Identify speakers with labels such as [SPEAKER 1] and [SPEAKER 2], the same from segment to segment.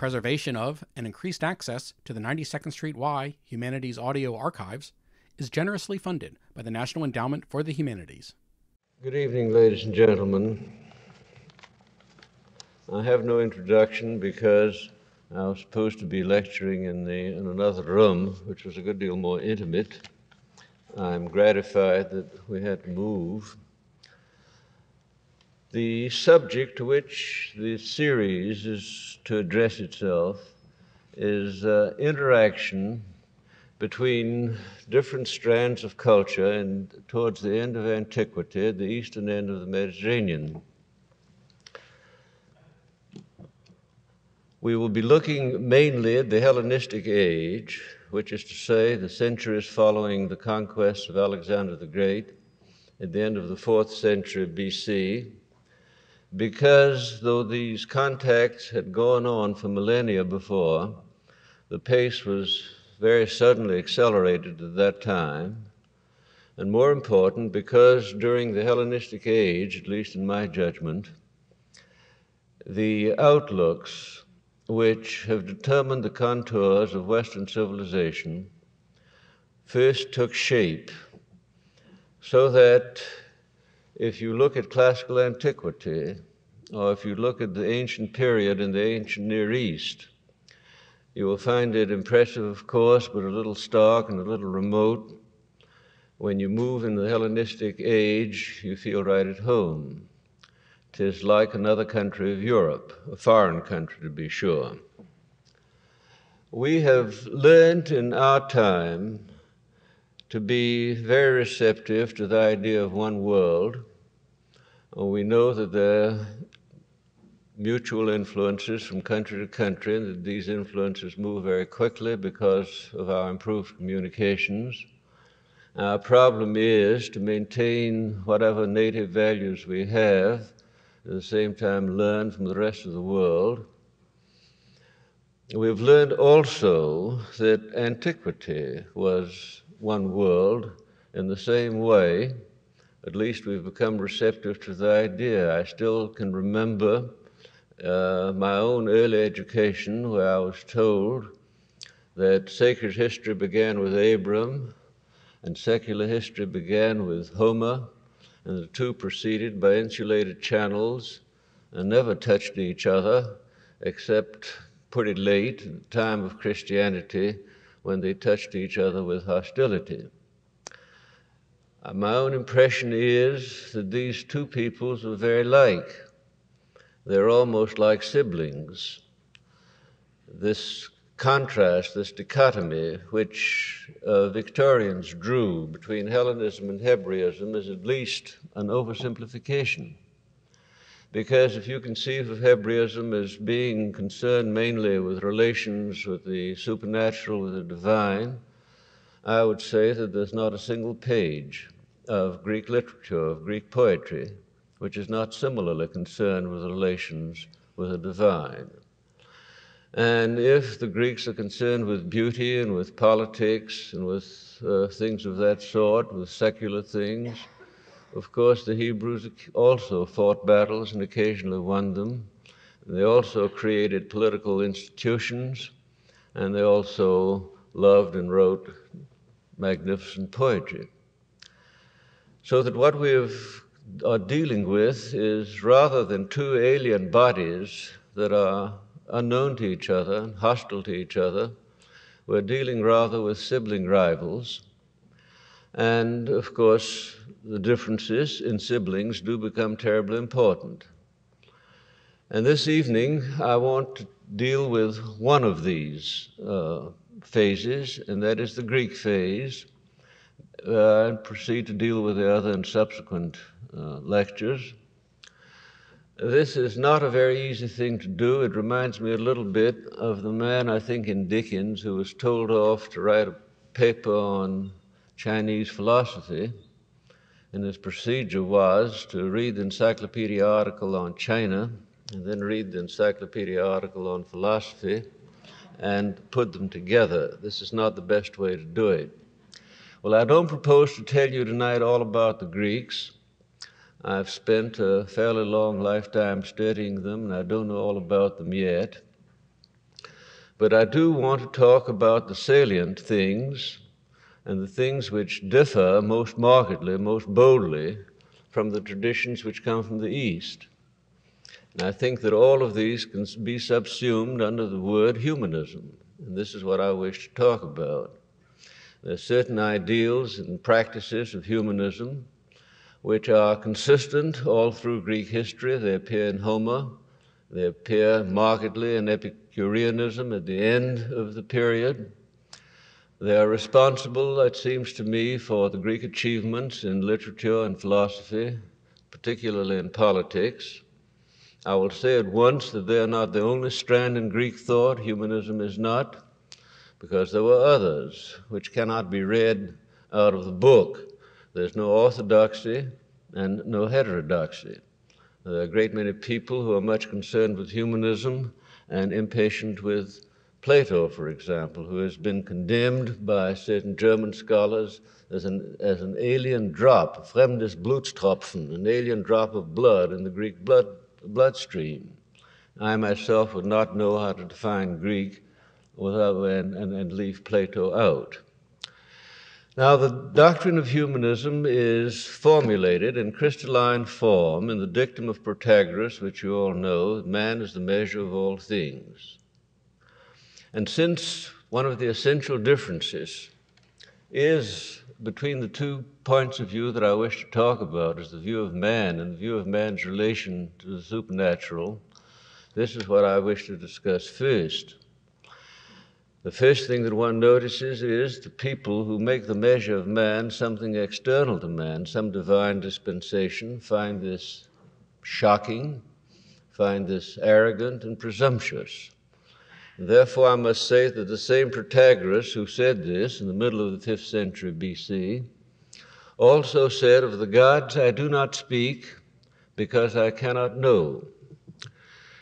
[SPEAKER 1] preservation of and increased access to the 92nd Street Y Humanities Audio Archives is generously funded by the National Endowment for the Humanities.
[SPEAKER 2] Good evening, ladies and gentlemen. I have no introduction because I was supposed to be lecturing in, the, in another room, which was a good deal more intimate. I'm gratified that we had to move. The subject to which the series is to address itself is uh, interaction between different strands of culture and towards the end of antiquity, the eastern end of the Mediterranean. We will be looking mainly at the Hellenistic age, which is to say the centuries following the conquest of Alexander the Great at the end of the fourth century BC, because though these contacts had gone on for millennia before, the pace was very suddenly accelerated at that time. And more important, because during the Hellenistic age, at least in my judgment, the outlooks which have determined the contours of Western civilization first took shape so that if you look at classical antiquity, or if you look at the ancient period in the ancient Near East, you will find it impressive, of course, but a little stark and a little remote. When you move in the Hellenistic age, you feel right at home. Tis like another country of Europe, a foreign country to be sure. We have learned in our time to be very receptive to the idea of one world. We know that there are mutual influences from country to country, and that these influences move very quickly because of our improved communications. Our problem is to maintain whatever native values we have at the same time learn from the rest of the world. We've learned also that antiquity was one world in the same way. At least we've become receptive to the idea. I still can remember uh, my own early education where I was told that sacred history began with Abram and secular history began with Homer and the two proceeded by insulated channels and never touched each other except pretty late in the time of Christianity when they touched each other with hostility. Uh, my own impression is that these two peoples were very like. They're almost like siblings. This contrast, this dichotomy, which uh, Victorians drew between Hellenism and Hebraism, is at least an oversimplification. Because if you conceive of Hebraism as being concerned mainly with relations with the supernatural, with the divine, I would say that there's not a single page of Greek literature, of Greek poetry, which is not similarly concerned with relations with the divine. And if the Greeks are concerned with beauty and with politics and with uh, things of that sort, with secular things, of course the Hebrews also fought battles and occasionally won them. They also created political institutions and they also loved and wrote magnificent poetry. So that what we are dealing with is rather than two alien bodies that are unknown to each other, and hostile to each other. We're dealing rather with sibling rivals. And of course, the differences in siblings do become terribly important. And this evening, I want to deal with one of these uh, phases, and that is the Greek phase, uh, and proceed to deal with the other in subsequent uh, lectures. This is not a very easy thing to do. It reminds me a little bit of the man, I think, in Dickens, who was told off to write a paper on Chinese philosophy. And his procedure was to read the encyclopedia article on China, and then read the encyclopedia article on philosophy, and put them together. This is not the best way to do it. Well, I don't propose to tell you tonight all about the Greeks. I've spent a fairly long lifetime studying them, and I don't know all about them yet. But I do want to talk about the salient things and the things which differ most markedly, most boldly from the traditions which come from the East. And I think that all of these can be subsumed under the word humanism. And this is what I wish to talk about. There are certain ideals and practices of humanism which are consistent all through Greek history. They appear in Homer, they appear markedly in Epicureanism at the end of the period. They are responsible, it seems to me, for the Greek achievements in literature and philosophy, particularly in politics. I will say at once that they are not the only strand in Greek thought, humanism is not, because there were others which cannot be read out of the book. There's no orthodoxy and no heterodoxy. There are a great many people who are much concerned with humanism and impatient with Plato, for example, who has been condemned by certain German scholars as an, as an alien drop, fremdes Blutstropfen, an alien drop of blood in the Greek blood, bloodstream. I myself would not know how to define Greek without, and, and, and leave Plato out. Now, the doctrine of humanism is formulated in crystalline form in the dictum of Protagoras, which you all know man is the measure of all things. And since one of the essential differences is between the two points of view that I wish to talk about is the view of man and the view of man's relation to the supernatural, this is what I wish to discuss first. The first thing that one notices is the people who make the measure of man something external to man, some divine dispensation, find this shocking, find this arrogant and presumptuous. Therefore, I must say that the same Protagoras who said this in the middle of the 5th century BC also said, Of the gods I do not speak because I cannot know.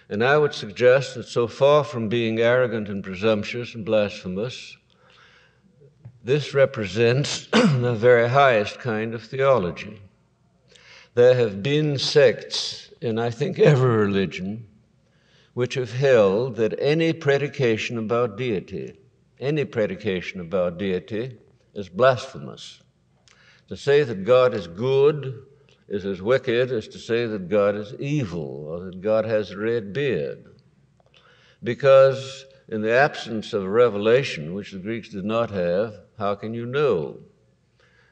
[SPEAKER 2] And I would suggest that so far from being arrogant and presumptuous and blasphemous, this represents the very highest kind of theology. There have been sects in, I think, every religion which have held that any predication about deity, any predication about deity, is blasphemous. To say that God is good is as wicked as to say that God is evil or that God has a red beard. Because in the absence of a revelation, which the Greeks did not have, how can you know?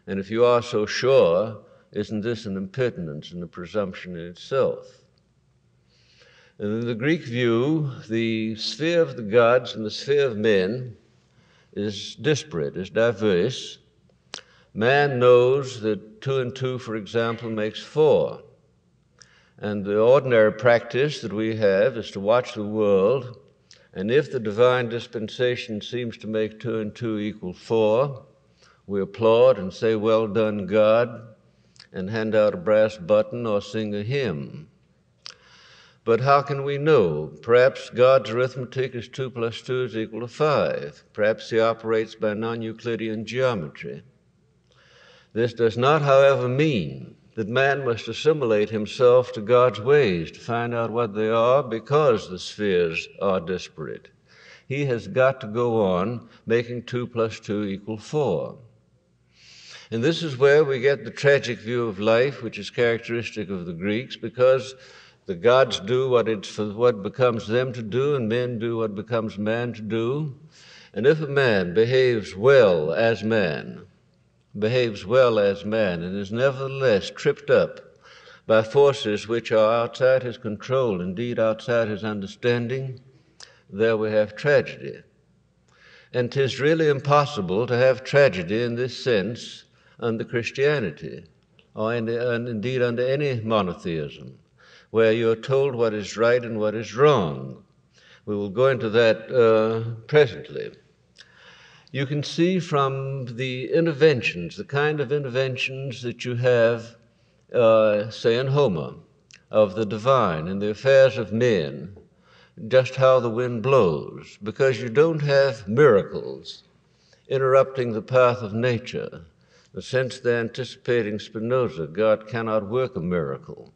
[SPEAKER 2] And if you are so sure, isn't this an impertinence and a presumption in itself? In the Greek view, the sphere of the gods and the sphere of men is disparate, is diverse. Man knows that two and two, for example, makes four. And the ordinary practice that we have is to watch the world, and if the divine dispensation seems to make two and two equal four, we applaud and say, Well done, God, and hand out a brass button or sing a hymn. But how can we know? Perhaps God's arithmetic is 2 plus 2 is equal to 5. Perhaps he operates by non Euclidean geometry. This does not, however, mean that man must assimilate himself to God's ways to find out what they are because the spheres are disparate. He has got to go on making 2 plus 2 equal 4. And this is where we get the tragic view of life, which is characteristic of the Greeks, because the gods do what it's for what becomes them to do, and men do what becomes man to do. And if a man behaves well as man, behaves well as man, and is nevertheless tripped up by forces which are outside his control, indeed outside his understanding, there we have tragedy. And 'tis really impossible to have tragedy in this sense under Christianity, or in and indeed under any monotheism where you're told what is right and what is wrong. We will go into that uh, presently. You can see from the interventions, the kind of interventions that you have, uh, say, in Homer, of the divine in the affairs of men, just how the wind blows, because you don't have miracles interrupting the path of nature. Since they're anticipating Spinoza, God cannot work a miracle.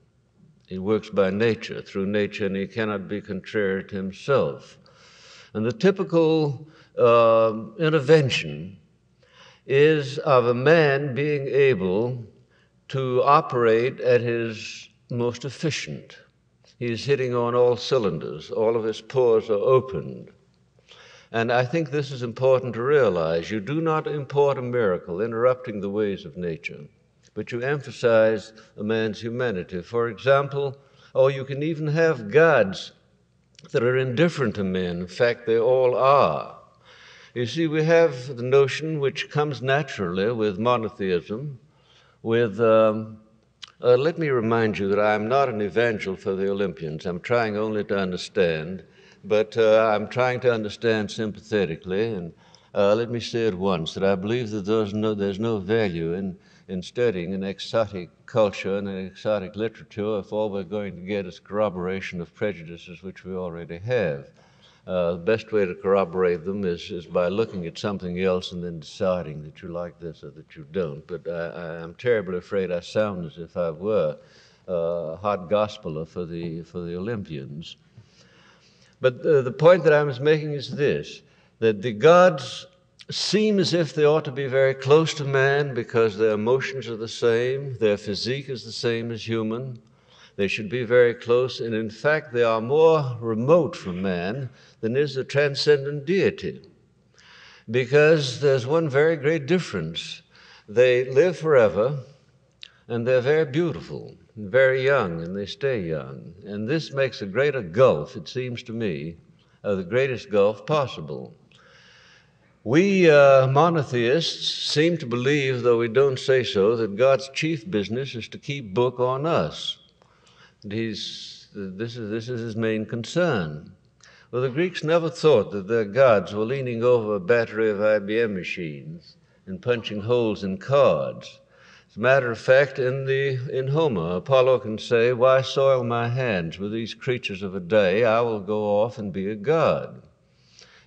[SPEAKER 2] He works by nature, through nature, and he cannot be contrary to himself. And the typical uh, intervention is of a man being able to operate at his most efficient. He's hitting on all cylinders, all of his pores are opened. And I think this is important to realize. You do not import a miracle, interrupting the ways of nature, but you emphasize a man's humanity. For example, or you can even have gods that are indifferent to men. In fact, they all are. You see, we have the notion which comes naturally with monotheism, with, um, uh, let me remind you that I'm not an evangel for the Olympians. I'm trying only to understand, but uh, I'm trying to understand sympathetically. And uh, let me say at once that I believe that there's no, there's no value in, in studying an exotic culture and an exotic literature if all we're going to get is corroboration of prejudices which we already have. Uh, the best way to corroborate them is, is by looking at something else and then deciding that you like this or that you don't. But I, am terribly afraid I sound as if I were uh, a hot gospeler for the, for the Olympians. But uh, the point that I was making is this that the gods seem as if they ought to be very close to man because their emotions are the same, their physique is the same as human. They should be very close, and in fact, they are more remote from man than is the transcendent deity. Because there's one very great difference. They live forever, and they're very beautiful, and very young, and they stay young. And this makes a greater gulf, it seems to me, uh, the greatest gulf possible. We uh, monotheists seem to believe, though we don't say so, that God's chief business is to keep book on us. He's, this, is, this is his main concern. Well, the Greeks never thought that their gods were leaning over a battery of IBM machines and punching holes in cards. As a matter of fact, in, the, in Homer, Apollo can say, Why soil my hands with these creatures of a day? I will go off and be a god.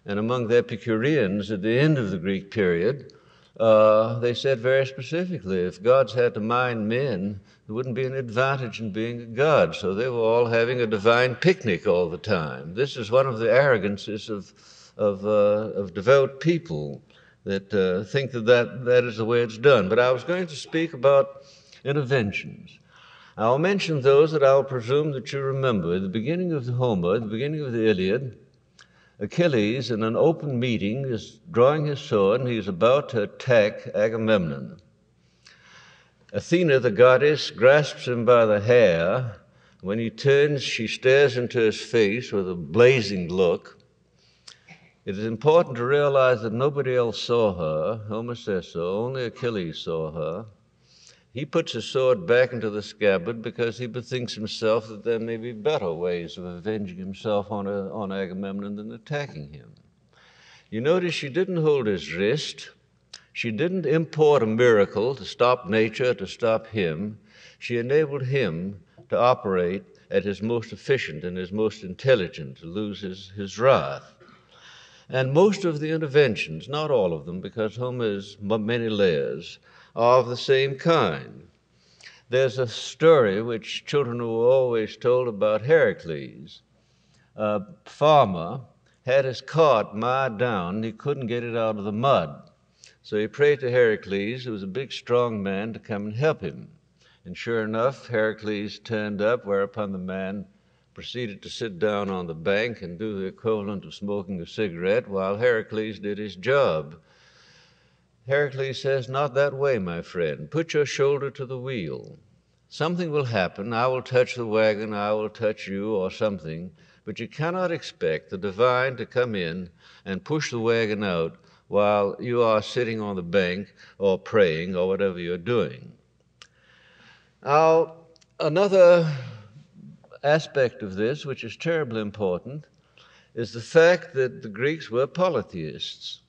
[SPEAKER 2] And among the Epicureans at the end of the Greek period, uh, they said very specifically if gods had to mind men, there wouldn't be an advantage in being a god. So they were all having a divine picnic all the time. This is one of the arrogances of, of, uh, of devout people that uh, think that, that that is the way it's done. But I was going to speak about interventions. I'll mention those that I'll presume that you remember. At the beginning of the Homer, at the beginning of the Iliad, Achilles, in an open meeting, is drawing his sword and he's about to attack Agamemnon. Athena, the goddess, grasps him by the hair. When he turns, she stares into his face with a blazing look. It is important to realize that nobody else saw her. Homer says so. Only Achilles saw her. He puts his sword back into the scabbard because he bethinks himself that there may be better ways of avenging himself on, a, on Agamemnon than attacking him. You notice she didn't hold his wrist. She didn't import a miracle to stop nature, to stop him. She enabled him to operate at his most efficient and his most intelligent, to lose his, his wrath. And most of the interventions, not all of them, because Homer has many layers, of the same kind. There's a story which children were always told about Heracles. A farmer had his cart mired down, he couldn't get it out of the mud. So he prayed to Heracles, who was a big, strong man, to come and help him. And sure enough, Heracles turned up, whereupon the man proceeded to sit down on the bank and do the equivalent of smoking a cigarette while Heracles did his job. Heracles says, Not that way, my friend. Put your shoulder to the wheel. Something will happen. I will touch the wagon, I will touch you, or something. But you cannot expect the divine to come in and push the wagon out while you are sitting on the bank or praying or whatever you're doing. Now, another aspect of this, which is terribly important, is the fact that the Greeks were polytheists.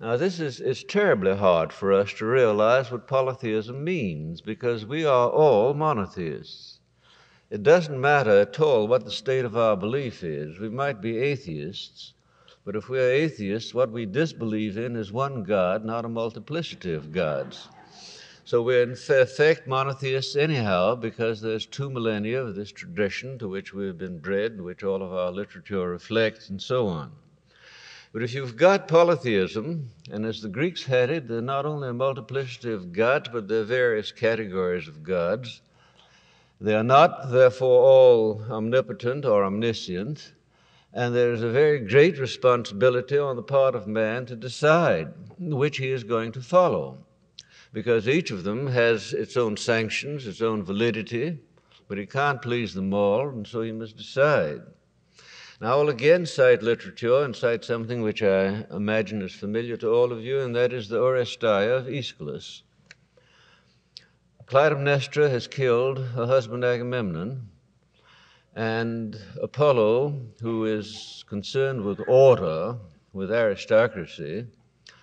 [SPEAKER 2] Now, this is, is terribly hard for us to realize what polytheism means because we are all monotheists. It doesn't matter at all what the state of our belief is. We might be atheists, but if we are atheists, what we disbelieve in is one God, not a multiplicity of gods. So we're in effect monotheists anyhow because there's two millennia of this tradition to which we've been bred, which all of our literature reflects, and so on. But if you've got polytheism, and as the Greeks had it, they're not only a multiplicity of gods, but they're various categories of gods. They are not, therefore, all omnipotent or omniscient, and there is a very great responsibility on the part of man to decide which he is going to follow, because each of them has its own sanctions, its own validity, but he can't please them all, and so he must decide. Now, I'll again cite literature and cite something which I imagine is familiar to all of you, and that is the Oresteia of Aeschylus. Clytemnestra has killed her husband Agamemnon, and Apollo, who is concerned with order, with aristocracy,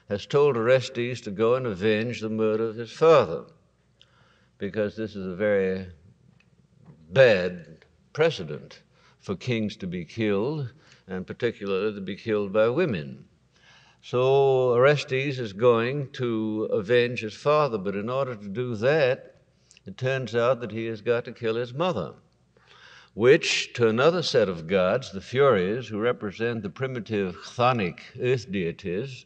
[SPEAKER 2] has told Orestes to go and avenge the murder of his father, because this is a very bad precedent for kings to be killed, and particularly to be killed by women. So Orestes is going to avenge his father, but in order to do that, it turns out that he has got to kill his mother, which to another set of gods, the Furies, who represent the primitive chthonic earth deities,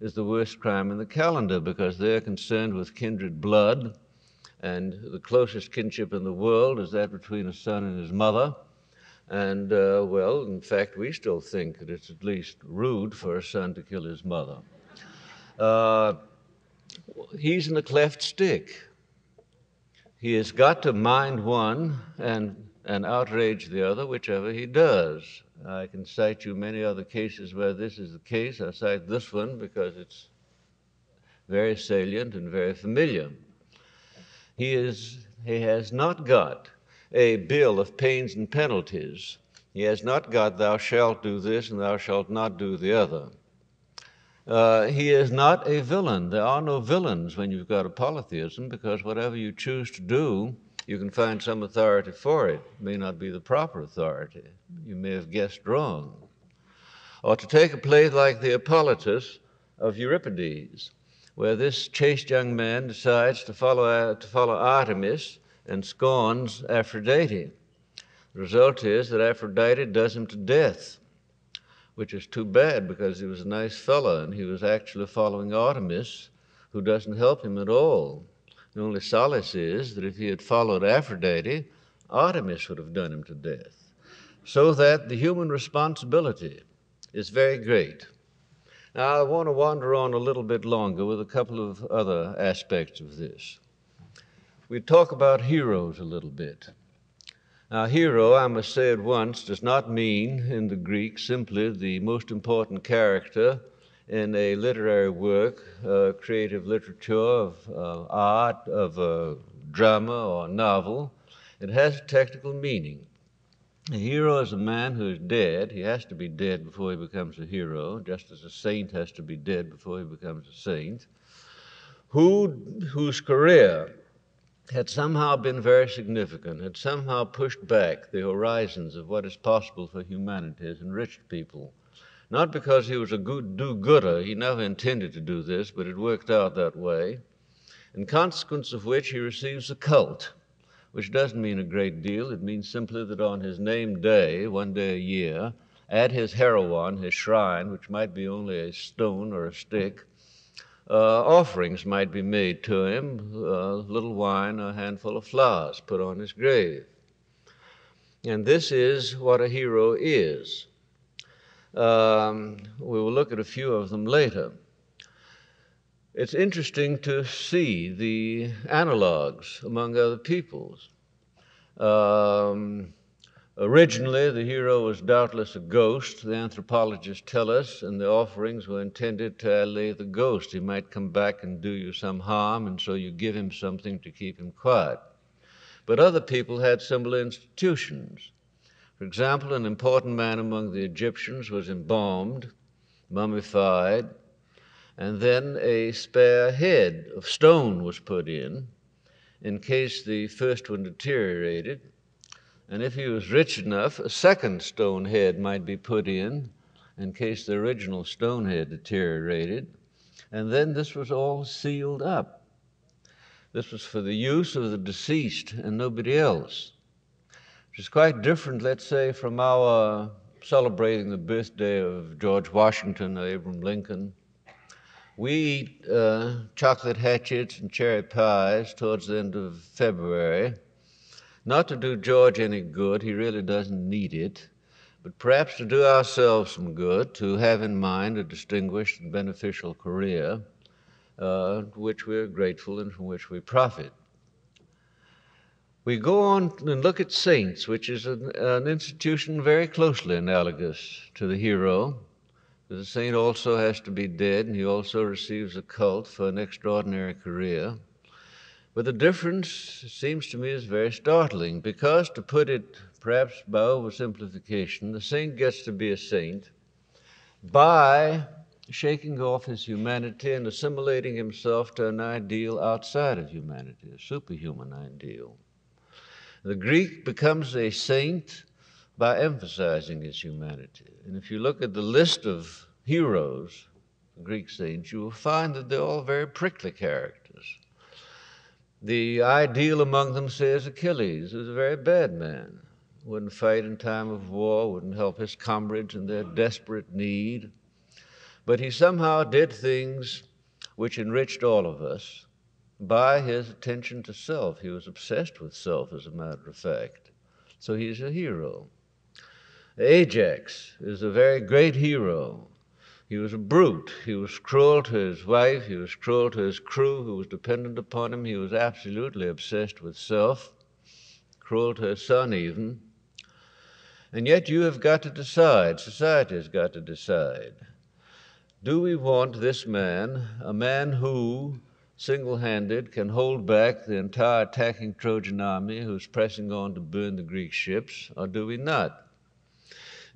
[SPEAKER 2] is the worst crime in the calendar because they're concerned with kindred blood, and the closest kinship in the world is that between a son and his mother. And, uh, well, in fact, we still think that it's at least rude for a son to kill his mother. Uh, he's in a cleft stick. He has got to mind one and, and outrage the other, whichever he does. I can cite you many other cases where this is the case. I cite this one because it's very salient and very familiar. He, is, he has not got a bill of pains and penalties. He has not got, thou shalt do this and thou shalt not do the other. Uh, he is not a villain. There are no villains when you've got a polytheism because whatever you choose to do, you can find some authority for it. it. May not be the proper authority. You may have guessed wrong. Or to take a play like the Hippolytus of Euripides, where this chaste young man decides to follow, uh, to follow Artemis and scorns Aphrodite. The result is that Aphrodite does him to death, which is too bad because he was a nice fellow and he was actually following Artemis, who doesn't help him at all. The only solace is that if he had followed Aphrodite, Artemis would have done him to death. So that the human responsibility is very great. Now, I want to wander on a little bit longer with a couple of other aspects of this we talk about heroes a little bit. Now, hero, I must say at once, does not mean in the Greek simply the most important character in a literary work, uh, creative literature, of uh, art, of drama or novel. It has a technical meaning. A hero is a man who is dead. He has to be dead before he becomes a hero, just as a saint has to be dead before he becomes a saint, who, whose career had somehow been very significant, had somehow pushed back the horizons of what is possible for humanity, has enriched people. Not because he was a good do gooder, he never intended to do this, but it worked out that way, in consequence of which he receives a cult, which doesn't mean a great deal. It means simply that on his name day, one day a year, at his Heroon, his shrine, which might be only a stone or a stick, uh, offerings might be made to him a little wine, a handful of flowers put on his grave. And this is what a hero is. Um, we will look at a few of them later. It's interesting to see the analogs among other peoples. Um, Originally, the hero was doubtless a ghost, the anthropologists tell us, and the offerings were intended to allay the ghost. He might come back and do you some harm, and so you give him something to keep him quiet. But other people had similar institutions. For example, an important man among the Egyptians was embalmed, mummified, and then a spare head of stone was put in in case the first one deteriorated and if he was rich enough, a second stone head might be put in in case the original stone head deteriorated. And then this was all sealed up. This was for the use of the deceased and nobody else, which is quite different, let's say, from our celebrating the birthday of George Washington or Abraham Lincoln. We eat uh, chocolate hatchets and cherry pies towards the end of February. Not to do George any good, he really doesn't need it, but perhaps to do ourselves some good, to have in mind a distinguished and beneficial career, uh, which we're grateful and from which we profit. We go on and look at saints, which is an, an institution very closely analogous to the hero. The saint also has to be dead, and he also receives a cult for an extraordinary career. But the difference seems to me is very startling because, to put it perhaps by oversimplification, the saint gets to be a saint by shaking off his humanity and assimilating himself to an ideal outside of humanity, a superhuman ideal. The Greek becomes a saint by emphasizing his humanity. And if you look at the list of heroes, Greek saints, you will find that they're all very prickly characters. The ideal among them says Achilles is a very bad man. Wouldn't fight in time of war, wouldn't help his comrades in their desperate need. But he somehow did things which enriched all of us by his attention to self. He was obsessed with self, as a matter of fact. So he's a hero. Ajax is a very great hero. He was a brute. He was cruel to his wife. He was cruel to his crew who was dependent upon him. He was absolutely obsessed with self, cruel to his son, even. And yet you have got to decide, society has got to decide. Do we want this man, a man who single handed, can hold back the entire attacking Trojan army who's pressing on to burn the Greek ships, or do we not?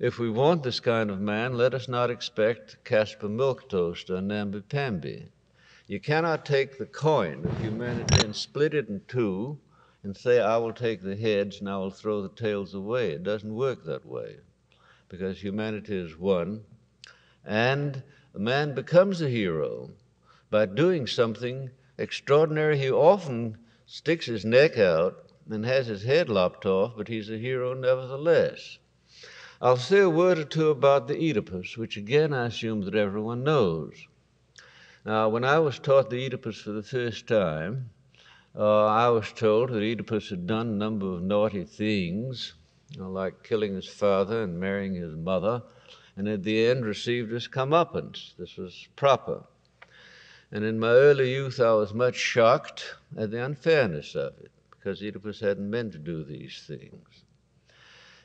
[SPEAKER 2] If we want this kind of man, let us not expect Caspar Milquetoast or Namby Pamby. You cannot take the coin of humanity and split it in two and say, I will take the heads and I will throw the tails away. It doesn't work that way because humanity is one. And a man becomes a hero by doing something extraordinary. He often sticks his neck out and has his head lopped off, but he's a hero nevertheless. I'll say a word or two about the Oedipus, which again I assume that everyone knows. Now, when I was taught the Oedipus for the first time, uh, I was told that Oedipus had done a number of naughty things, you know, like killing his father and marrying his mother, and at the end received his comeuppance. This was proper. And in my early youth, I was much shocked at the unfairness of it, because Oedipus hadn't meant to do these things.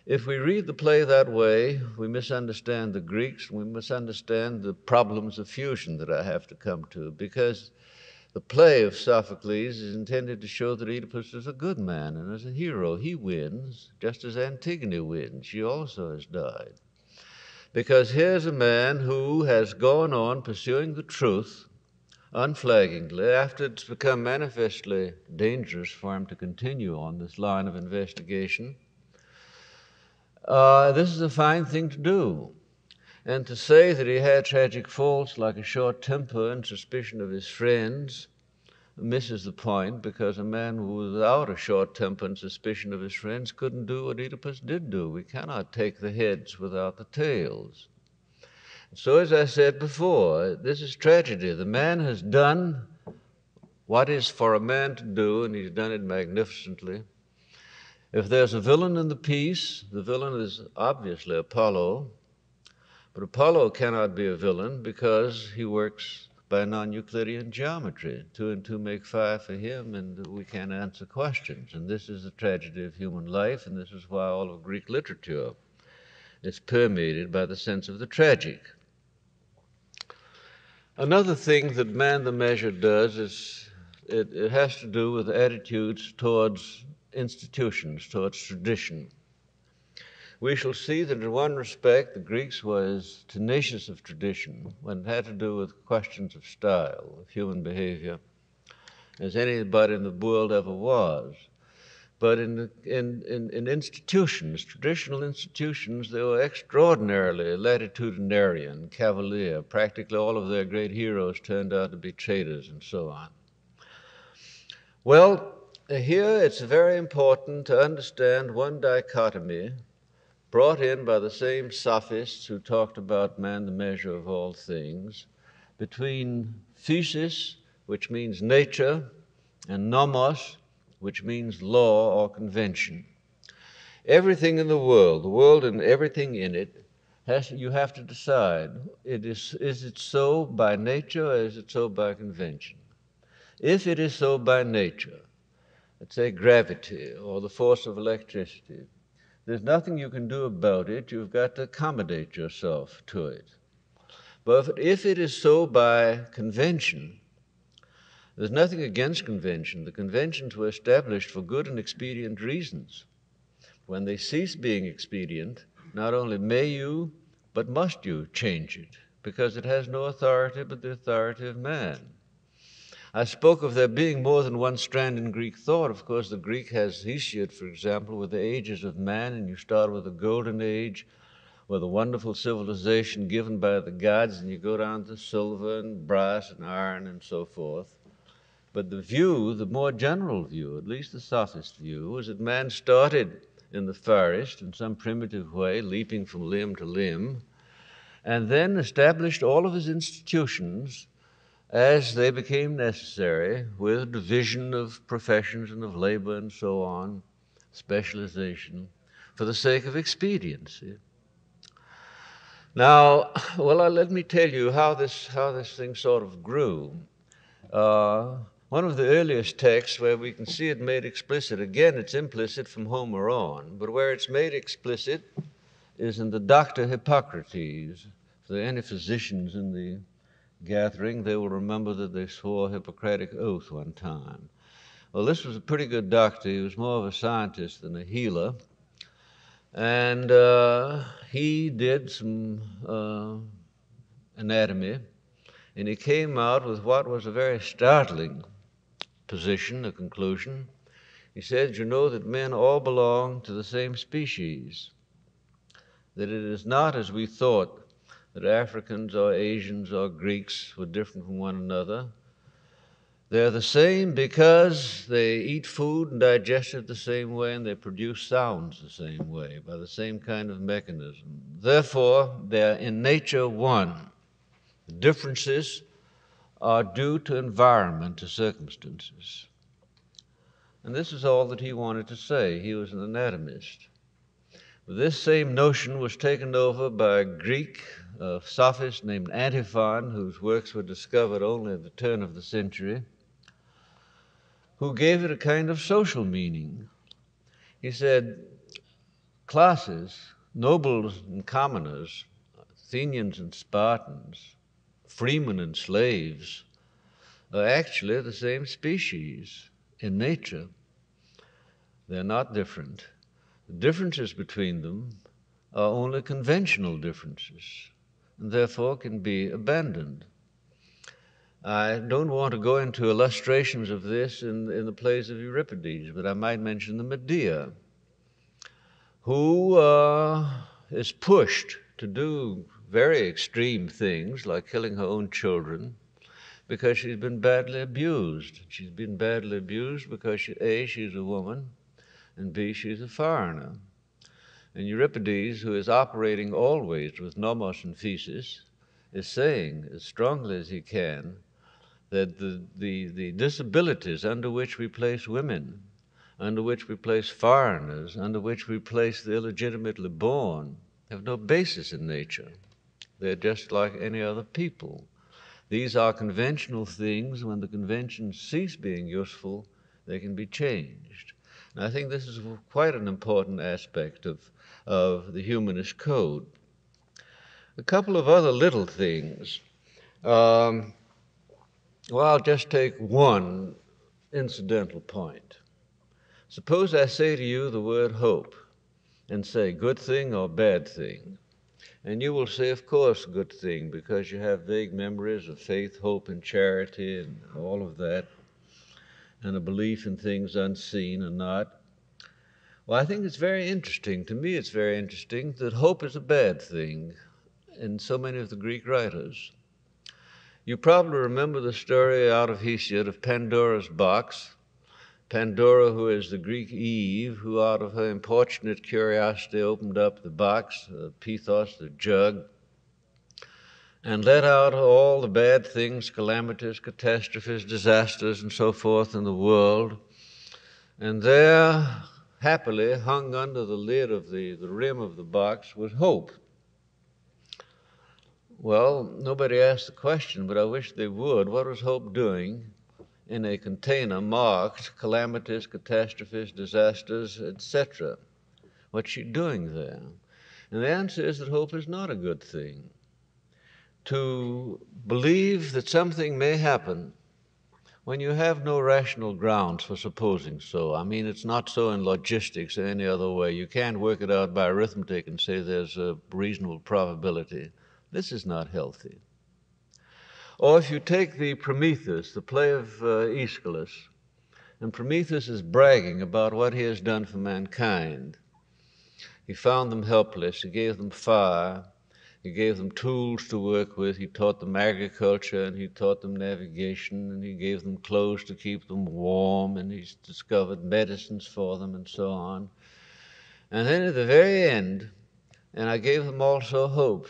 [SPEAKER 2] If we read the play that way, we misunderstand the Greeks, we misunderstand the problems of fusion that I have to come to, because the play of Sophocles is intended to show that Oedipus is a good man and is a hero. He wins, just as Antigone wins. She also has died. Because here's a man who has gone on pursuing the truth unflaggingly after it's become manifestly dangerous for him to continue on this line of investigation. Uh, this is a fine thing to do. And to say that he had tragic faults like a short temper and suspicion of his friends misses the point because a man without a short temper and suspicion of his friends couldn't do what Oedipus did do. We cannot take the heads without the tails. So, as I said before, this is tragedy. The man has done what is for a man to do, and he's done it magnificently. If there's a villain in the piece, the villain is obviously Apollo. But Apollo cannot be a villain because he works by non Euclidean geometry. Two and two make five for him, and we can't answer questions. And this is the tragedy of human life, and this is why all of Greek literature is permeated by the sense of the tragic. Another thing that Man the Measure does is it, it has to do with attitudes towards institutions, towards tradition. We shall see that in one respect the Greeks were as tenacious of tradition when it had to do with questions of style, of human behavior, as anybody in the world ever was. But in, in, in, in, institutions, traditional institutions, they were extraordinarily latitudinarian, cavalier. Practically all of their great heroes turned out to be traitors and so on. Well, here it's very important to understand one dichotomy brought in by the same sophists who talked about man the measure of all things, between physis, which means nature, and nomos, which means law or convention. Everything in the world, the world and everything in it, has, you have to decide it is, is it so by nature or is it so by convention? If it is so by nature, let's say gravity or the force of electricity, there's nothing you can do about it. You've got to accommodate yourself to it. But if it is so by convention, there's nothing against convention. The conventions were established for good and expedient reasons. When they cease being expedient, not only may you, but must you change it, because it has no authority but the authority of man. I spoke of there being more than one strand in Greek thought. Of course, the Greek has Hesiod, for example, with the ages of man, and you start with the golden age, with a wonderful civilization given by the gods, and you go down to silver and brass and iron and so forth. But the view, the more general view, at least the sophist view, was that man started in the forest in some primitive way, leaping from limb to limb, and then established all of his institutions as they became necessary with division of professions and of labor and so on, specialization, for the sake of expediency. Now, well, uh, let me tell you how this, how this thing sort of grew. Uh, one of the earliest texts where we can see it made explicit, again, it's implicit from Homer on, but where it's made explicit is in the Doctor Hippocrates. For any physicians in the gathering, they will remember that they swore a Hippocratic oath one time. Well, this was a pretty good doctor. He was more of a scientist than a healer. And uh, he did some uh, anatomy, and he came out with what was a very startling position, a conclusion. He said, You know that men all belong to the same species, that it is not as we thought that Africans or Asians or Greeks were different from one another. They're the same because they eat food and digest it the same way and they produce sounds the same way by the same kind of mechanism. Therefore, they're in nature one. The differences are due to environment, to circumstances. And this is all that he wanted to say. He was an anatomist. This same notion was taken over by Greek a sophist named Antiphon, whose works were discovered only at the turn of the century, who gave it a kind of social meaning. He said, classes, nobles and commoners, Athenians and Spartans, freemen and slaves, are actually the same species in nature. They're not different. The differences between them are only conventional differences and therefore can be abandoned. I don't want to go into illustrations of this in, in the plays of Euripides, but I might mention the Medea, who uh, is pushed to do very extreme things like killing her own children because she's been badly abused. She's been badly abused because, she, A, she's a woman, and B, she's a foreigner. And Euripides, who is operating always with nomos and physis, is saying as strongly as he can that the, the, the disabilities under which we place women, under which we place foreigners, under which we place the illegitimately born, have no basis in nature. They're just like any other people. These are conventional things. When the conventions cease being useful, they can be changed. And I think this is quite an important aspect of of the humanist code. A couple of other little things. Um, well, I'll just take one incidental point. Suppose I say to you the word hope and say good thing or bad thing. And you will say, of course, good thing, because you have vague memories of faith, hope, and charity and all of that, and a belief in things unseen and not. Well, I think it's very interesting. To me, it's very interesting that hope is a bad thing in so many of the Greek writers. You probably remember the story out of Hesiod of Pandora's box. Pandora, who is the Greek Eve, who out of her importunate curiosity opened up the box, the pithos, the jug, and let out all the bad things, calamities, catastrophes, disasters, and so forth in the world. And there, happily, hung under the lid of the, the rim of the box was hope. Well, nobody asked the question, but I wish they would. What was hope doing in a container marked calamities, catastrophes, disasters, etc.? What's she doing there? And the answer is that hope is not a good thing to believe that something may happen when you have no rational grounds for supposing so. I mean, it's not so in logistics or any other way. You can't work it out by arithmetic and say there's a reasonable probability. This is not healthy. Or if you take the Prometheus, the play of uh, Aeschylus, and Prometheus is bragging about what he has done for mankind. He found them helpless, he gave them fire, he gave them tools to work with. He taught them agriculture and he taught them navigation and he gave them clothes to keep them warm and he discovered medicines for them and so on. And then at the very end, and I gave them also hope,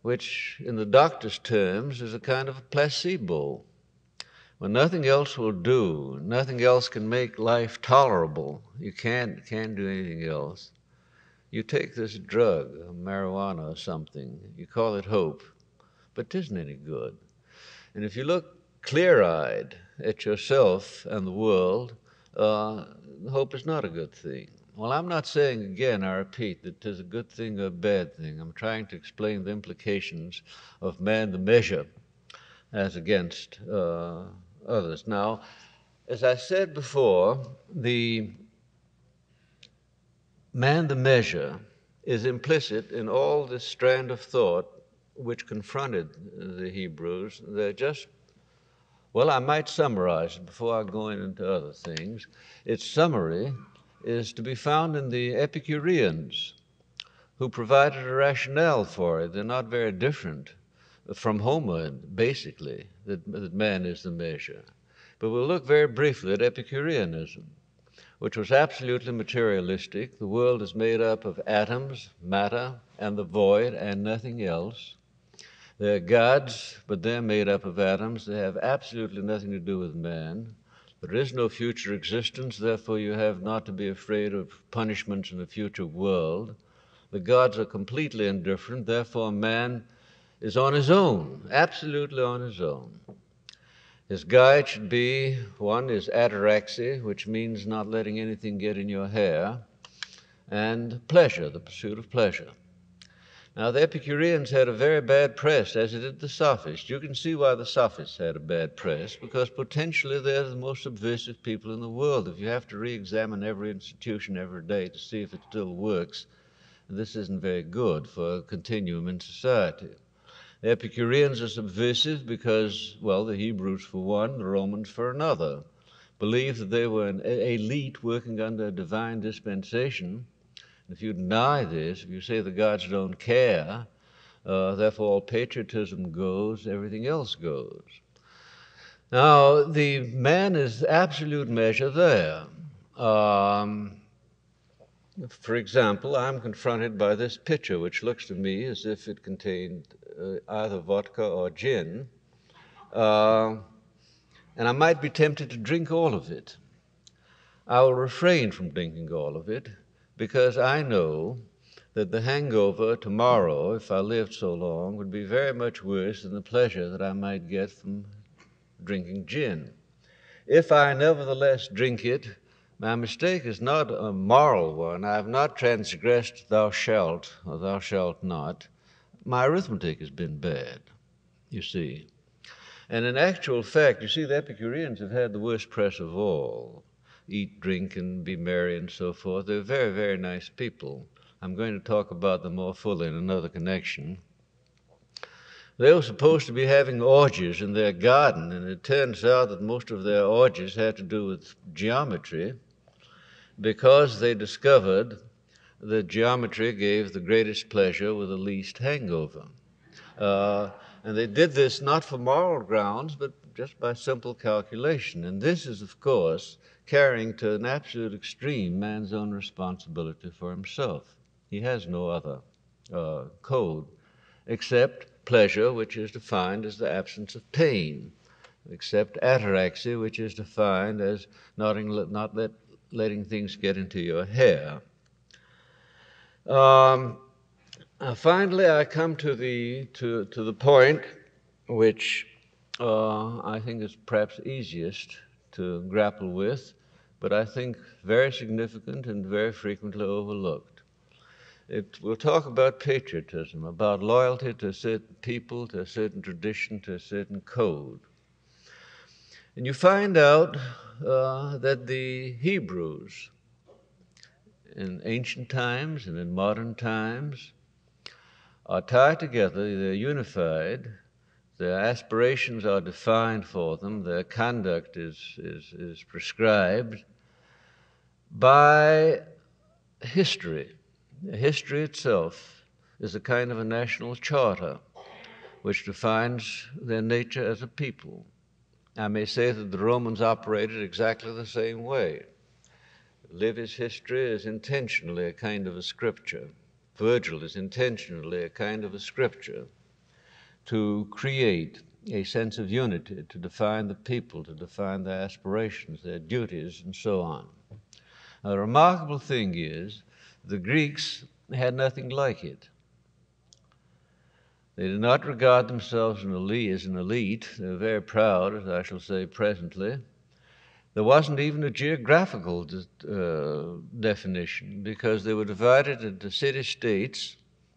[SPEAKER 2] which in the doctor's terms is a kind of a placebo. When nothing else will do, nothing else can make life tolerable, you can't, can't do anything else you take this drug, marijuana or something, you call it hope, but it isn't any good. And if you look clear eyed at yourself and the world, uh, hope is not a good thing. Well, I'm not saying again, I repeat, that it is a good thing or a bad thing. I'm trying to explain the implications of man the measure as against uh, others. Now, as I said before, the Man the measure is implicit in all this strand of thought which confronted the Hebrews. They're just, well, I might summarize before I go into other things. Its summary is to be found in the Epicureans, who provided a rationale for it. They're not very different from Homer, basically, that, that man is the measure. But we'll look very briefly at Epicureanism which was absolutely materialistic. The world is made up of atoms, matter, and the void, and nothing else. They're gods, but they're made up of atoms. They have absolutely nothing to do with man. There is no future existence, therefore, you have not to be afraid of punishments in the future world. The gods are completely indifferent, therefore, man is on his own, absolutely on his own. His guide should be one is ataraxy, which means not letting anything get in your hair, and pleasure, the pursuit of pleasure. Now, the Epicureans had a very bad press, as did the Sophists. You can see why the Sophists had a bad press, because potentially they're the most subversive people in the world. If you have to re examine every institution every day to see if it still works, this isn't very good for a continuum in society. The Epicureans are subversive because, well, the Hebrews for one, the Romans for another, believed that they were an elite working under a divine dispensation. If you deny this, if you say the gods don't care, uh, therefore all patriotism goes, everything else goes. Now, the man is absolute measure there. Um, for example, I'm confronted by this pitcher, which looks to me as if it contained uh, either vodka or gin, uh, and I might be tempted to drink all of it. I will refrain from drinking all of it because I know that the hangover tomorrow, if I lived so long, would be very much worse than the pleasure that I might get from drinking gin. If I nevertheless drink it, my mistake is not a moral one. I have not transgressed thou shalt or thou shalt not my arithmetic has been bad, you see. And in actual fact, you see, the Epicureans have had the worst press of all eat, drink, and be merry, and so forth. They're very, very nice people. I'm going to talk about them more fully in another connection. They were supposed to be having orgies in their garden, and it turns out that most of their orgies had to do with geometry because they discovered that geometry gave the greatest pleasure with the least hangover. Uh, and they did this not for moral grounds, but just by simple calculation. And this is, of course, carrying to an absolute extreme man's own responsibility for himself. He has no other uh, code except pleasure, which is defined as the absence of pain, except ataraxy, which is defined as not, not let, letting things get into your hair. Um, uh, finally, I come to the, to, to the point which uh, I think is perhaps easiest to grapple with, but I think very significant and very frequently overlooked. It, we'll talk about patriotism, about loyalty to a certain people, to a certain tradition, to a certain code. And you find out uh, that the Hebrews in ancient times and in modern times are tied together, they're unified, their aspirations are defined for them, their conduct is, is, is prescribed by history. History itself is a kind of a national charter which defines their nature as a people. I may say that the Romans operated exactly the same way. Livy's history is intentionally a kind of a scripture. Virgil is intentionally a kind of a scripture to create a sense of unity, to define the people, to define their aspirations, their duties, and so on. Now, the remarkable thing is the Greeks had nothing like it. They did not regard themselves as an elite. They were very proud, as I shall say presently. There wasn't even a geographical uh, definition because they were divided into city states,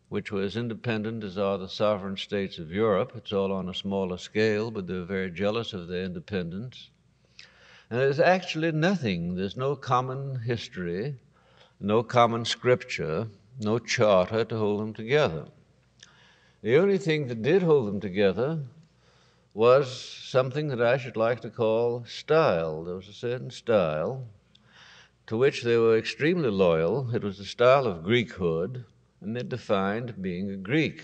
[SPEAKER 2] which were as independent as are the sovereign states of Europe. It's all on a smaller scale, but they were very jealous of their independence. And there's actually nothing, there's no common history, no common scripture, no charter to hold them together. The only thing that did hold them together was something that I should like to call style. There was a certain style to which they were extremely loyal. It was the style of Greekhood, and they defined being a Greek.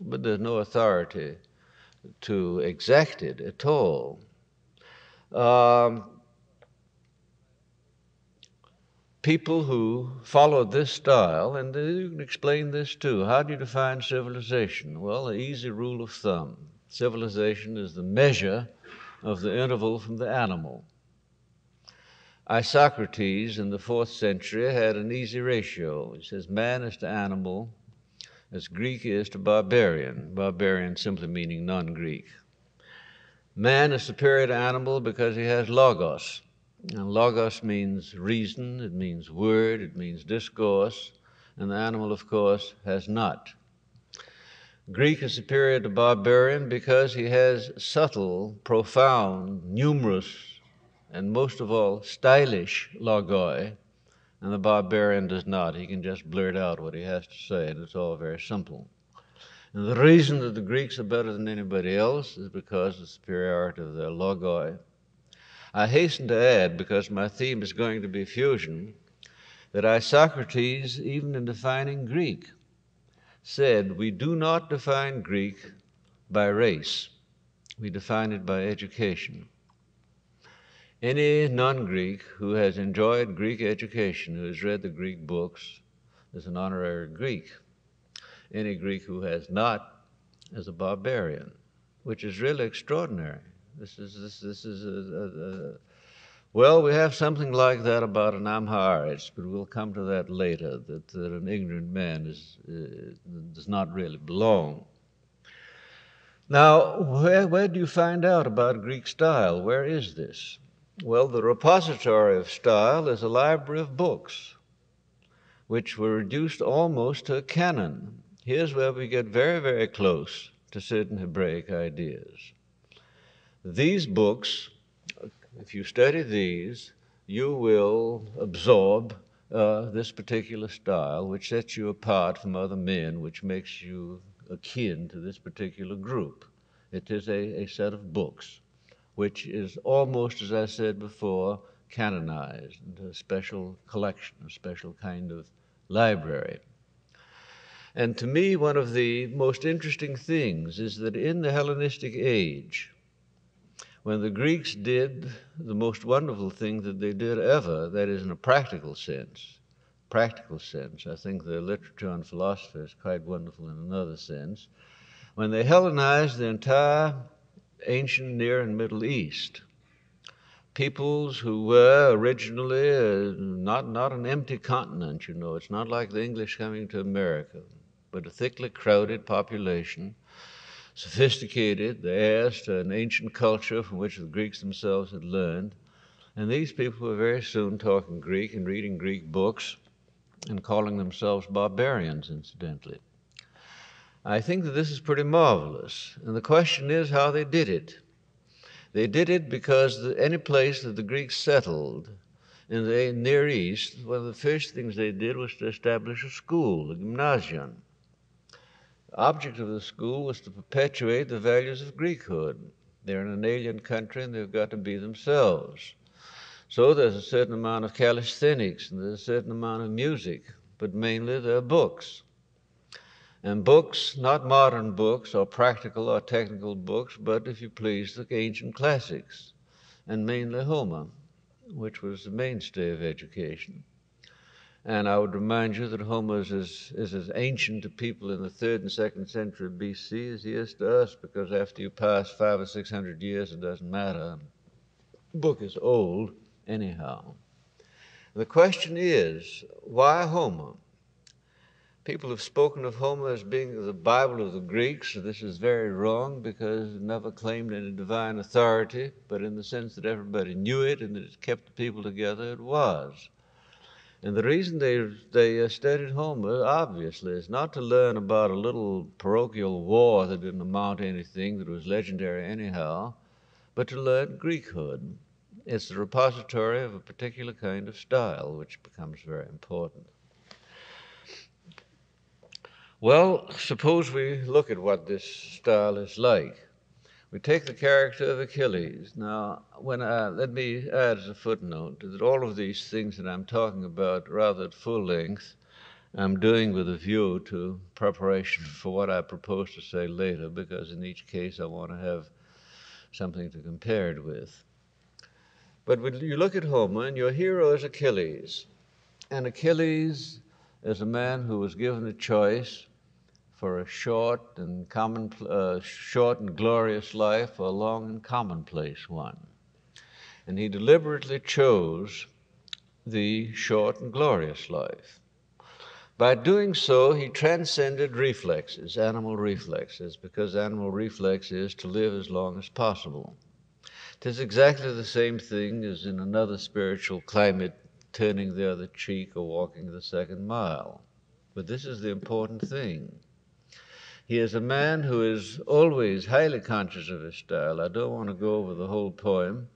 [SPEAKER 2] But there's no authority to exact it at all. Um, people who followed this style, and you can explain this too. How do you define civilization? Well, the easy rule of thumb civilization is the measure of the interval from the animal. Isocrates in the fourth century had an easy ratio. He says, Man is to animal as Greek is to barbarian, barbarian simply meaning non Greek. Man is superior to animal because he has logos, and logos means reason, it means word, it means discourse, and the animal, of course, has not. Greek is superior to barbarian because he has subtle, profound, numerous, and most of all, stylish logoi, and the barbarian does not. He can just blurt out what he has to say, and it's all very simple. And the reason that the Greeks are better than anybody else is because of the superiority of their logoi I hasten to add, because my theme is going to be fusion, that Isocrates, even in defining Greek, said, We do not define Greek by race, we define it by education. Any non Greek who has enjoyed Greek education, who has read the Greek books, is an honorary Greek. Any Greek who has not is a barbarian, which is really extraordinary. This is this this is a, a, a, well, we have something like that about an am ha'aretz, but we'll come to that later. That, that an ignorant man is uh, does not really belong. Now, where where do you find out about Greek style? Where is this? Well, the repository of style is a library of books, which were reduced almost to a canon. Here's where we get very, very close to certain Hebraic ideas. These books, if you study these, you will absorb uh, this particular style, which sets you apart from other men, which makes you akin to this particular group. It is a, a set of books, which is almost, as I said before, canonized, into a special collection, a special kind of library. And to me, one of the most interesting things is that in the Hellenistic age, when the Greeks did the most wonderful thing that they did ever, that is, in a practical sense. Practical sense. I think their literature on philosophy is quite wonderful in another sense. When they Hellenized the entire ancient Near and Middle East, peoples who were originally uh, not, not an empty continent, you know, it's not like the English coming to America, but a thickly crowded population sophisticated, the heirs to an ancient culture from which the Greeks themselves had learned. And these people were very soon talking Greek and reading Greek books and calling themselves barbarians, incidentally. I think that this is pretty marvelous. And the question is how they did it. They did it because the, any place that the Greeks settled in the Near East, one of the first things they did was to establish a school, a gymnasium object of the school was to perpetuate the values of Greekhood. They're in an alien country and they've got to be themselves. So there's a certain amount of calisthenics and there's a certain amount of music, but mainly there are books. And books, not modern books or practical or technical books, but, if you please, the ancient classics, and mainly Homer, which was the mainstay of education. And I would remind you that Homer is as, is as ancient to people in the third and second century BC as he is to us, because after you pass five or six hundred years, it doesn't matter. The book is old, anyhow. The question is why Homer? People have spoken of Homer as being the Bible of the Greeks. This is very wrong because it never claimed any divine authority, but in the sense that everybody knew it and that it kept the people together, it was. And the reason they, they uh, studied Homer, obviously, is not to learn about a little parochial war that didn't amount to anything, that was legendary anyhow, but to learn Greekhood. It's the repository of a particular kind of style, which becomes very important. Well, suppose we look at what this style is like. We take the character of Achilles. Now, when I, let me add as a footnote that all of these things that I'm talking about rather at full length, I'm doing with a view to preparation for what I propose to say later, because in each case I want to have something to compare it with. But when you look at Homer, and your hero is Achilles, and Achilles is a man who was given a choice for a short and common, uh, short and glorious life, or a long and commonplace one. And he deliberately chose the short and glorious life. By doing so, he transcended reflexes, animal reflexes, because animal reflex is to live as long as possible. It is exactly the same thing as in another spiritual climate, turning the other cheek or walking the second mile. But this is the important thing. He is a man who is always highly conscious of his style. I don't want to go over the whole poem.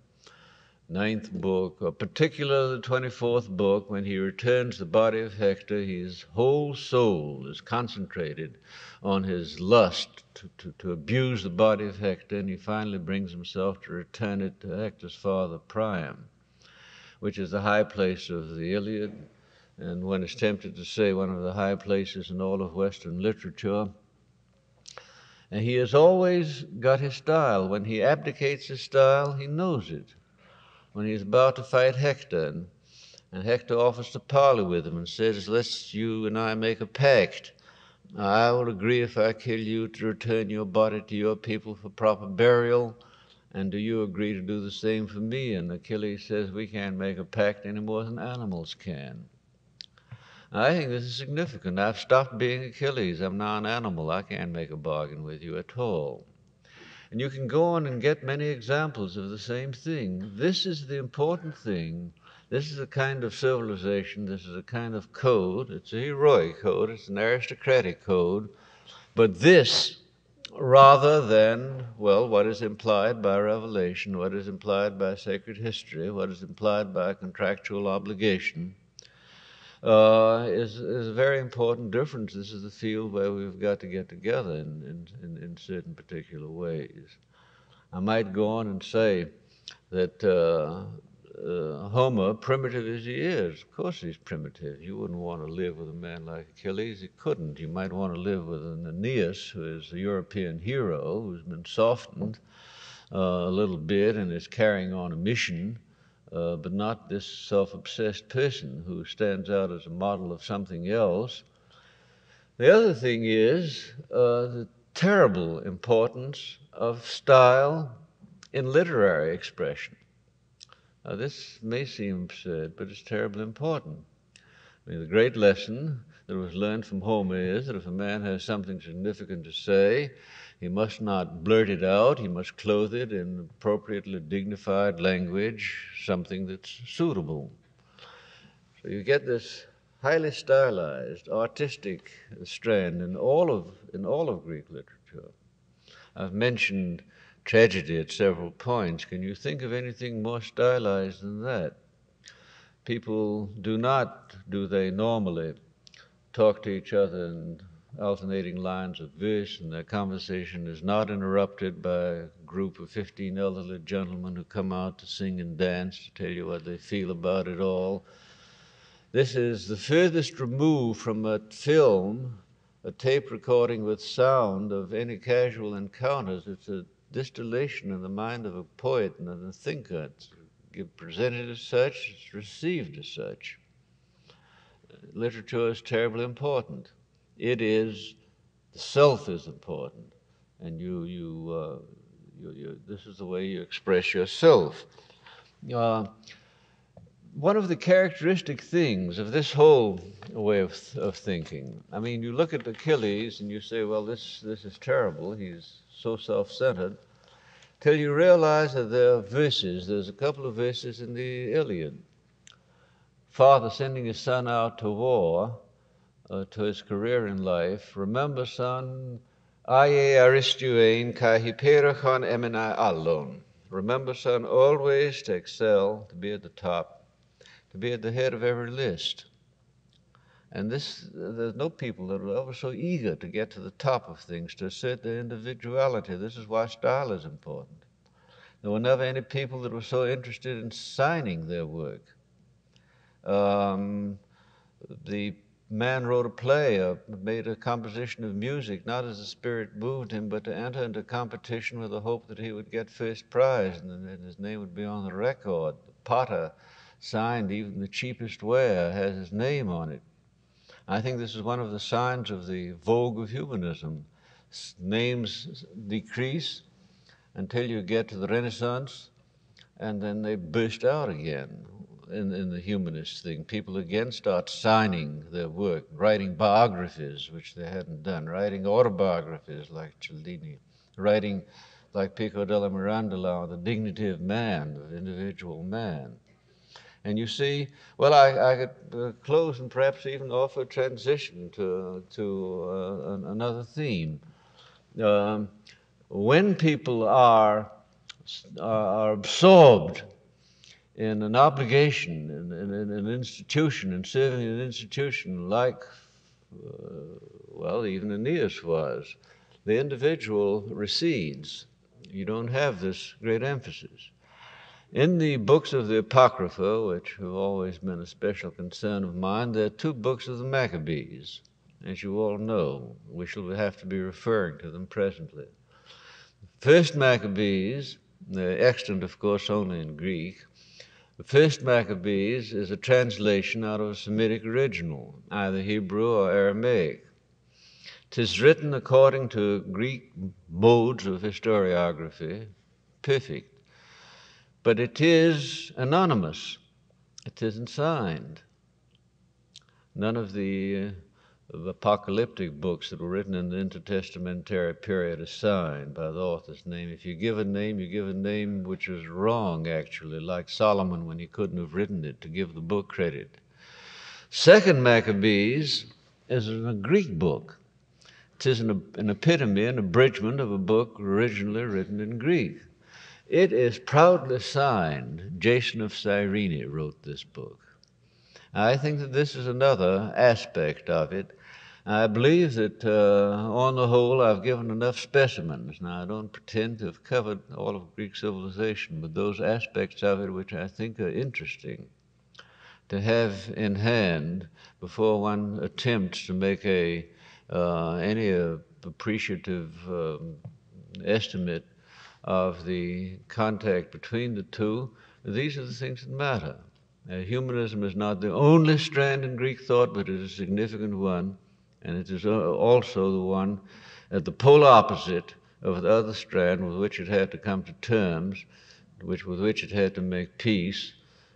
[SPEAKER 2] Ninth book, or particularly the 24th book, when he returns the body of Hector, his whole soul is concentrated on his lust to, to, to abuse the body of Hector, and he finally brings himself to return it to Hector's father, Priam, which is the high place of the Iliad, and one is tempted to say one of the high places in all of Western literature. And he has always got his style. When he abdicates his style, he knows it. When he's about to fight Hector, and, and Hector offers to parley with him and says, Let's you and I make a pact. I will agree if I kill you to return your body to your people for proper burial. And do you agree to do the same for me? And Achilles says, We can't make a pact any more than animals can. I think this is significant. I've stopped being Achilles. I'm now an animal. I can't make a bargain with you at all. And you can go on and get many examples of the same thing. This is the important thing. This is a kind of civilization. This is a kind of code. It's a heroic code. It's an aristocratic code. But this, rather than, well, what is implied by revelation, what is implied by sacred history, what is implied by contractual obligation, uh, is, is a very important difference. This is the field where we've got to get together in, in, in, certain particular ways. I might go on and say that uh, uh, Homer, primitive as he is, of course he's primitive. You wouldn't want to live with a man like Achilles. You couldn't. You might want to live with an Aeneas, who is a European hero who's been softened uh, a little bit and is carrying on a mission, uh, but not this self obsessed person who stands out as a model of something else. The other thing is uh, the terrible importance of style in literary expression. Now, this may seem absurd, but it's terribly important. I mean, the great lesson that was learned from Homer is that if a man has something significant to say, he must not blurt it out, he must clothe it in appropriately dignified language, something that's suitable. So you get this highly stylized, artistic strand in all of, in all of Greek literature. I've mentioned tragedy at several points. Can you think of anything more stylized than that? People do not, do they normally, talk to each other in alternating lines of verse, and their conversation is not interrupted by a group of 15 elderly gentlemen who come out to sing and dance to tell you what they feel about it all. This is the furthest remove from a film, a tape recording with sound of any casual encounters. It's a distillation in the mind of a poet and a thinker. It's presented as such, it's received as such. Literature is terribly important it is the self is important, and you you, uh, you, you this is the way you express yourself. Uh, one of the characteristic things of this whole way of, of thinking, I mean, you look at Achilles and you say, well, this, this is terrible. He's so self centered. Till you realize that there are verses, there's a couple of verses in the Iliad. Father sending his son out to war, uh, to his career in life, remember, son, aie aristuein kai hyperachon allon. Remember, son, always to excel, to be at the top, to be at the head of every list. And this, there's no people that are ever so eager to get to the top of things, to assert their individuality. This is why style is important. There were never any people that were so interested in signing their work. Um, the man wrote a play, uh, made a composition of music, not as the spirit moved him, but to enter into competition with the hope that he would get first prize and that his name would be on the record. The potter signed even the cheapest ware has his name on it. I think this is one of the signs of the vogue of humanism. Names decrease until you get to the Renaissance, and then they burst out again in, in the humanist thing. People again start signing their work, writing biographies, which they hadn't done, writing autobiographies like Cellini, writing like Pico della Mirandola the dignity of man, of individual man. And you see, well, I, I could uh, close and perhaps even offer a transition to, to uh, an, another theme. Um, when people are, are absorbed in an obligation, in, in, in an institution, in serving an institution like, uh, well, even Aeneas was, the individual recedes. You don't have this great emphasis. In the books of the Apocrypha, which have always been a special concern of mine, there are two books of the Maccabees. As you all know, we shall have to be referring to them presently. First Maccabees, they're extant, of course, only in Greek, the first Maccabees is a translation out of a Semitic original, either Hebrew or Aramaic. Tis written according to Greek modes of historiography, perfect, but it is anonymous. It isn't signed. None of the uh, of apocalyptic books that were written in the intertestamentary period assigned by the author's name. If you give a name, you give a name which is wrong, actually, like Solomon when he couldn't have written it to give the book credit. Second Maccabees is a Greek book. It is an, an epitome, an abridgment of a book originally written in Greek. It is proudly signed. Jason of Cyrene wrote this book. I think that this is another aspect of it I believe that uh, on the whole I've given enough specimens. Now, I don't pretend to have covered all of Greek civilization, but those aspects of it which I think are interesting to have in hand before one attempts to make a uh, any uh, appreciative um, estimate of the contact between the two, these are the things that matter. Uh, humanism is not the only strand in Greek thought, but it is a significant one, and it is also the one at the polar opposite of the other strand with which it had to come to terms, which, with which it had to make peace,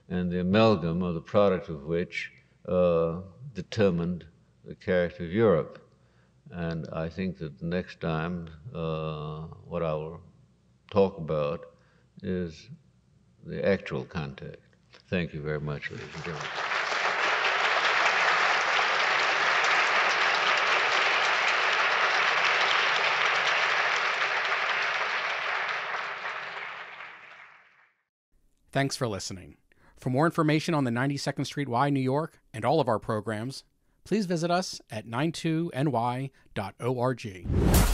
[SPEAKER 2] and the amalgam of the product of which uh, determined the character of Europe. And I think that the next time, uh, what I will talk about is the actual context. Thank you very much, ladies and gentlemen.
[SPEAKER 1] Thanks for listening. For more information on the 92nd Street Y, New York, and all of our programs, please visit us at 92ny.org.